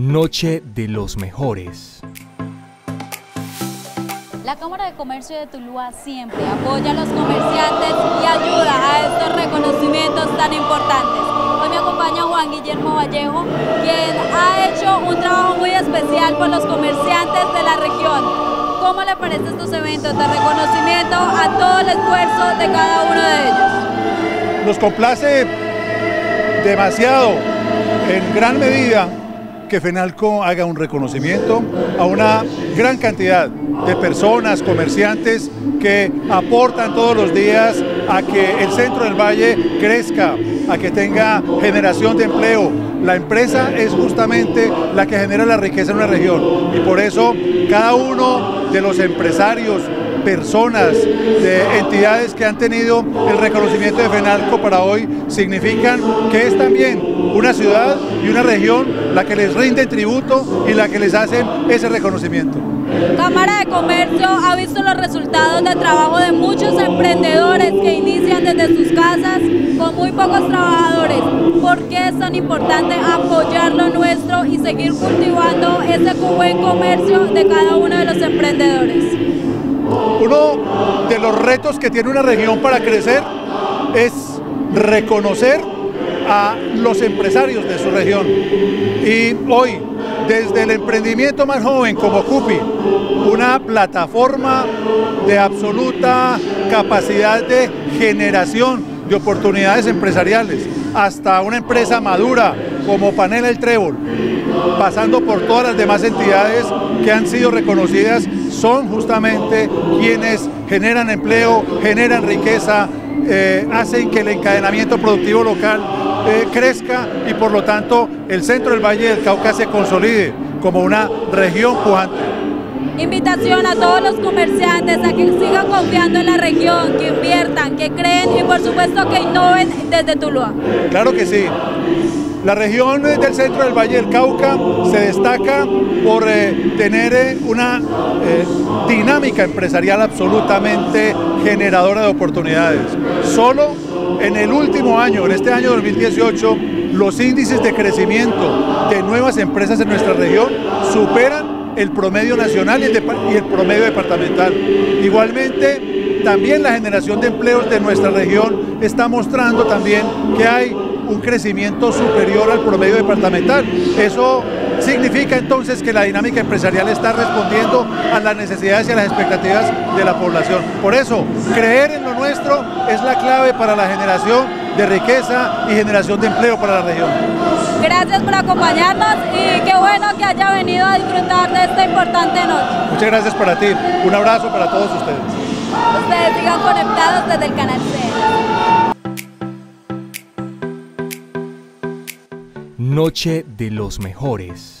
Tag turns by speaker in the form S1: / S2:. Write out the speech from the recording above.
S1: Noche de los Mejores.
S2: La Cámara de Comercio de Tuluá siempre apoya a los comerciantes y ayuda a estos reconocimientos tan importantes. Hoy me acompaña Juan Guillermo Vallejo, quien ha hecho un trabajo muy especial por los comerciantes de la región. ¿Cómo le parecen estos eventos de reconocimiento a todo el esfuerzo de cada uno de ellos?
S3: Nos complace demasiado, en gran medida, que FENALCO haga un reconocimiento a una gran cantidad de personas, comerciantes que aportan todos los días a que el centro del valle crezca, a que tenga generación de empleo. La empresa es justamente la que genera la riqueza en una región y por eso cada uno de los empresarios, personas, de entidades que han tenido el reconocimiento de FENALCO para hoy significan que es también una ciudad y una región la que les rinde tributo y la que les hacen ese reconocimiento.
S2: Cámara de Comercio ha visto los resultados de trabajo de muchos emprendedores que inician desde sus casas con muy pocos trabajadores. ¿Por qué es tan importante apoyar lo nuestro y seguir cultivando ese buen comercio de cada uno de los emprendedores?
S3: Uno de los retos que tiene una región para crecer es reconocer a los empresarios de su región. Y hoy, desde el emprendimiento más joven como CUPI, una plataforma de absoluta capacidad de generación de oportunidades empresariales, hasta una empresa madura como Panela El Trébol, pasando por todas las demás entidades que han sido reconocidas, son justamente quienes generan empleo, generan riqueza, eh, hacen que el encadenamiento productivo local eh, crezca y por lo tanto el centro del Valle del Cauca se consolide como una región pujante.
S2: Invitación a todos los comerciantes a que sigan confiando en la región, que inviertan, que creen y por supuesto que innoven desde Tuluá.
S3: Claro que sí. La región del centro del Valle del Cauca se destaca por eh, tener eh, una eh, dinámica empresarial absolutamente generadora de oportunidades. Solo en el último año, en este año 2018, los índices de crecimiento de nuevas empresas en nuestra región superan el promedio nacional y el, y el promedio departamental. Igualmente, también la generación de empleos de nuestra región está mostrando también que hay un crecimiento superior al promedio departamental. Eso significa entonces que la dinámica empresarial está respondiendo a las necesidades y a las expectativas de la población. Por eso, creer en lo nuestro es la clave para la generación de riqueza y generación de empleo para la región.
S2: Gracias por acompañarnos y qué bueno que haya venido a disfrutar de esta importante noche.
S3: Muchas gracias para ti. Un abrazo para todos ustedes.
S2: Ustedes sigan conectados desde el canal C.
S1: Noche de los Mejores.